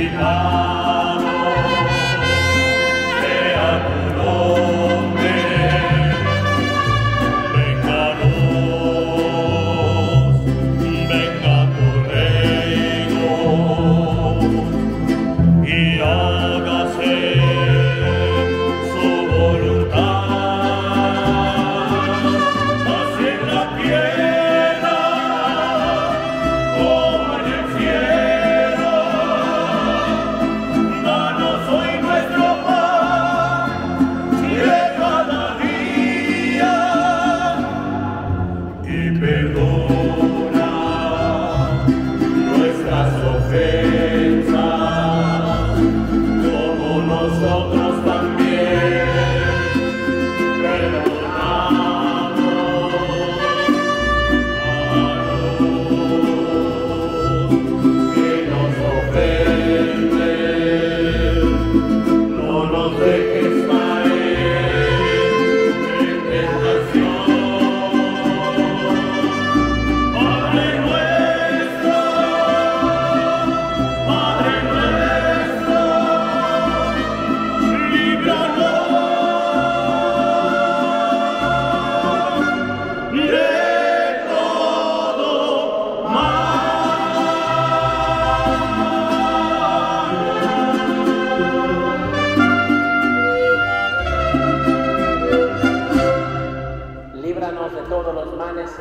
Amen. Ofensas. líbranos de todos los males,